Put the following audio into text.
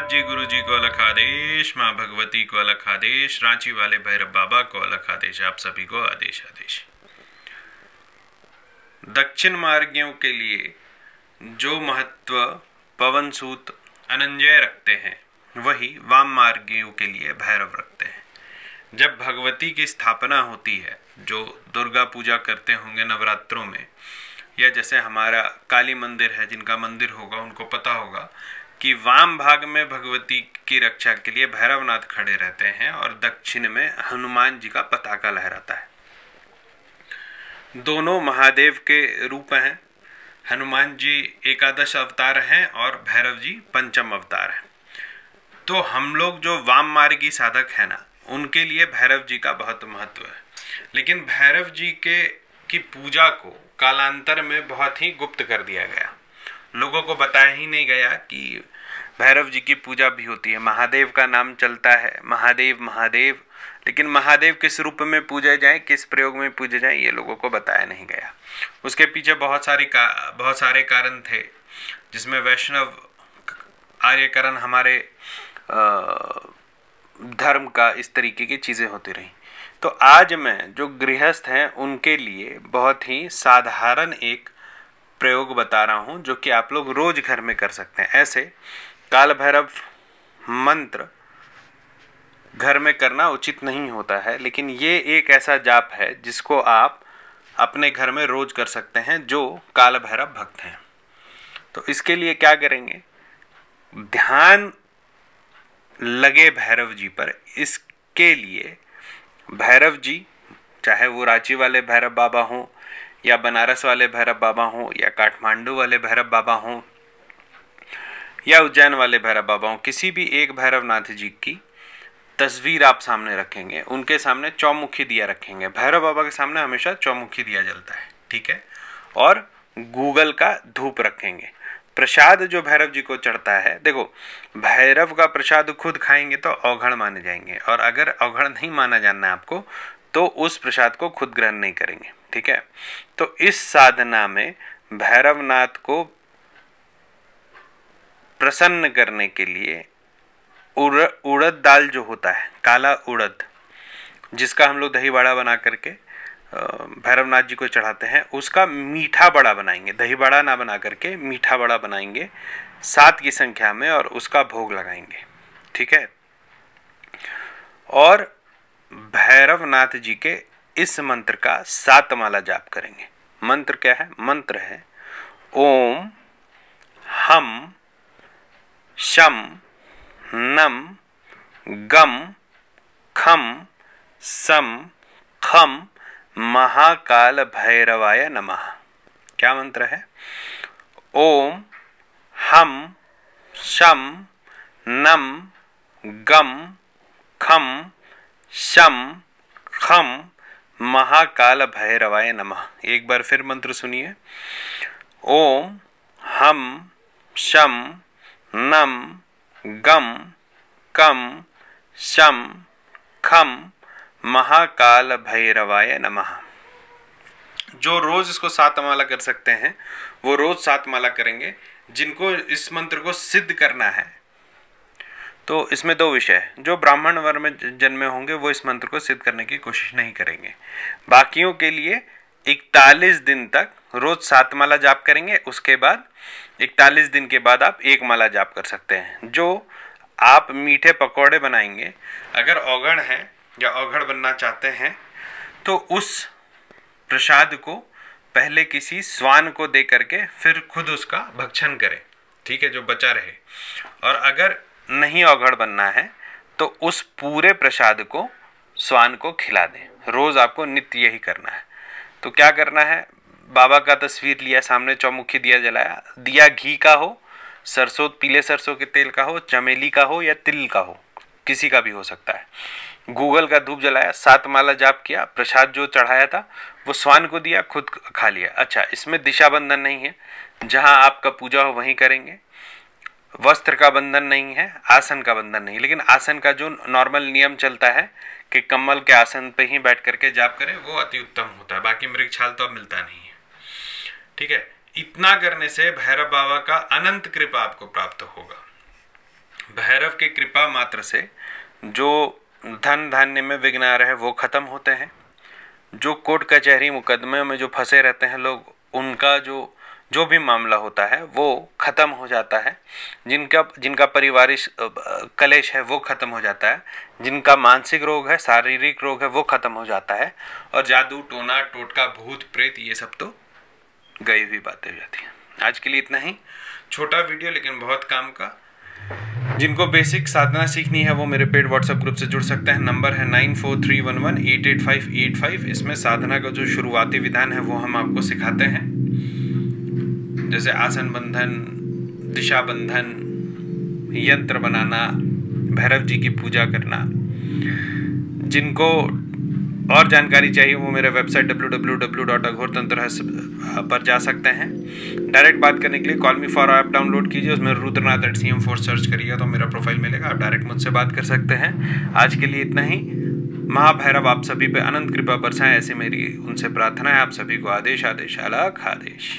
नाथ जी गुरु जी को अलग आदेश, माँ भगवती को अलग आदेश, रांची वाले भैरव बाबा को अलग आदेश, आप सभी को आदेश आदेश। दक्षिण मार्गियों के लिए जो महत्व पवन सूत अनंजय रखते हैं, वही वाम मार्गियों के लिए भैरव रखते हैं। जब भगवती की स्थापना होती है, जो दुर्गा पूजा करते होंगे नवरात्रों में, या जैसे हमारा काली मंदिर है, जिनका मंदिर होगा, उनको पता होगा कि वाम भाग में भगवती की रक्षा के लिए भैरवनाथ खड़े रहते हैं और दक्षिण में हनुमान जी का पताका लहराता है। दोनों महादेव के रूप हैं। हनुमान जी एकादश अवतार हैं और भैरव जी पंचम अवतार हैं। तो हम लोग जो वाम मार्गी साधक है ना, उनके लिए भैरव जी का बहुत महत्व है। लेकिन भैरव जी के, की पूजा को कालांतर में बहुत ही गुप्त कर दिया गया। लोगों को बताया ही नहीं गया कि भैरव जी की पूजा भी होती है। महादेव का नाम चलता है। महादेव महादेव। लेकिन महादेव किस रूप में पूजे जाए, किस प्रयोग में पूजे जाए, ये लोगों को बताया नहीं गया। उसके पीछे बहुत सारी का, बहुत सारे कारण थे, जिसमें वैष्णव आर्यकरण हमारे धर्म का इस तरीके की चीज़ें होती रहीं। तो आज मैं जो गृहस्थ हैं, उनके लिए बहुत ही साधारण एक प्रयोग बता रहा हूँ, जो कि आप लोग रोज घर में कर सकते हैं। ऐसे काल भैरव मंत्र घर में करना उचित नहीं होता है, लेकिन ये एक ऐसा जाप है जिसको आप अपने घर में रोज कर सकते हैं, जो काल भैरव भक्त हैं। तो इसके लिए क्या करेंगे? ध्यान लगे भैरव जी पर। इसके लिए भैरव जी, चाहे वो रांची वाले भैरव बाबा हों या बनारस वाले भैरव बाबा हों, या काठमांडू वाले भैरव बाबा हों, या उज्जैन वाले भैरव बाबा हों, किसी भी एक भैरव नाथ जी की तस्वीर आप सामने रखेंगे, उनके सामने चौमुखी दिया रखेंगे। भैरव बाबा के सामने हमेशा चौमुखी दिया जलता है, ठीक है? और गूगल का धूप रखेंगे। प्रसाद जो भैरव जी को चढ़ता है, देखो, भैरव का प्रसाद खुद खाएँगे तो अवघड़ माने जाएँगे, और अगर अवघड़ नहीं माना जाना है आपको तो उस प्रसाद को खुद ग्रहण नहीं करेंगे। ठीक है? तो इस साधना में भैरवनाथ को प्रसन्न करने के लिए उड़ उड़द दाल जो होता है, काला उड़द, जिसका हम लोग दही बड़ा बना करके भैरवनाथ जी को चढ़ाते हैं, उसका मीठा बड़ा बनाएँगे। दही बड़ा ना बना करके, मीठा बड़ा बनाएँगे, सात की संख्या में और उसका भोग लगाएँगे। ठीक है? और भैरवनाथ जी के इस मंत्र का सात माला जाप करेंगे। मंत्र क्या है? मंत्र है, ओम हम शम नम गम खम सम खम महाकाल भैरवाय नमः। क्या मंत्र है? ओम हम शम नम गम खम शम खम महाकाल भैरवाय नमः। एक बार फिर मंत्र सुनिए। ओम हम शम नम गम कम शम खम महाकाल भैरवाय नमः। जो रोज इसको सात माला कर सकते हैं, वो रोज सात माला करेंगे, जिनको इस मंत्र को सिद्ध करना है। तो इसमें दो विषय है। जो ब्राह्मण वर्ग में जन्मे होंगे, वो इस मंत्र को सिद्ध करने की कोशिश नहीं करेंगे। बाकियों के लिए इकतालीस दिन तक रोज सात माला जाप करेंगे। उसके बाद, इकतालीस दिन के बाद आप एक माला जाप कर सकते हैं। जो आप मीठे पकौड़े बनाएँगे, अगर औगण है या अवघड़ बनना चाहते हैं तो उस प्रसाद को पहले किसी स्वान को दे करके फिर खुद उसका भक्षण करें। ठीक है, जो बचा रहे। और अगर नहीं अवघड़ बनना है तो उस पूरे प्रसाद को, स्वान को खिला दें। रोज आपको नित्य यही करना है। तो क्या करना है? बाबा का तस्वीर लिया, सामने चौमुखी दिया जलाया। दिया घी का हो, सरसों, पीले सरसों के तेल का हो, चमेली का हो या तिल का हो, किसी का भी हो सकता है। गूगल का धूप जलाया, सात माला जाप किया, प्रसाद जो चढ़ाया था, वो स्वान को दिया, खुद खा लिया। अच्छा इसमें दिशा बंधन नहीं है। जहाँ आपका पूजा हो, वहीं करेंगे। वस्त्र का बंधन नहीं है, आसन का बंधन नहीं। लेकिन आसन का जो नॉर्मल नियम चलता है कि कमल के आसन पे ही बैठ करके जाप करें, वो अति उत्तम होता है। बाकी मृग छाल तो अब मिलता नहीं है। ठीक है? इतना करने से भैरव बाबा का अनंत कृपा आपको प्राप्त होगा। भैरव के कृपा मात्र से जो धन धान्य में विघ्न आ रहे वो खत्म होते हैं। जो कोर्ट कचहरी मुकदमे में जो फंसे रहते हैं लोग, उनका जो जो भी मामला होता है, वो ख़त्म हो जाता है। जिनका जिनका पारिवारिक कलेश है, वो ख़त्म हो जाता है। जिनका मानसिक रोग है, शारीरिक रोग है, वो ख़त्म हो जाता है। और जादू, टोना, टोटका, भूत, प्रेत, ये सब तो गई हुई बातें हो जाती हैं। आज के लिए इतना ही। छोटा वीडियो, लेकिन बहुत काम का। जिनको बेसिक साधना सीखनी है, वो मेरे पेड व्हाट्सएप ग्रुप से जुड़ सकते हैं। नंबर है nine four three one one, eight eight five eight five. इसमें साधना का जो शुरुआती विधान है, वो हम आपको सिखाते हैं। जैसे आसन बंधन, दिशा बंधन, यंत्र बनाना, भैरव जी की पूजा करना। जिनको और जानकारी चाहिए वो मेरे website W W W dot Aghortantra पर जा सकते हैं। डायरेक्ट बात करने के लिए call me for app download कीजिए, उसमें Rudranath at C M four search करिएगा तो मेरा प्रोफ़ाइल मिलेगा, आप डायरेक्ट मुझसे बात कर सकते हैं। आज के लिए इतना ही। महाभैरव, आप सभी पे अनंत कृपा बरसाएँ, ऐसी मेरी उनसे प्रार्थना है, आप सभी को आदेश आदेश अलग आदेश।